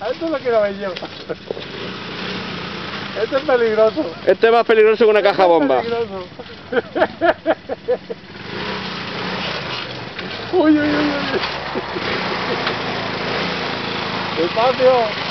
A esto lo quiero ver yo. Esto es peligroso. Este es más peligroso que una caja bomba. Peligroso. uy, uy, uy, uy. Despacio.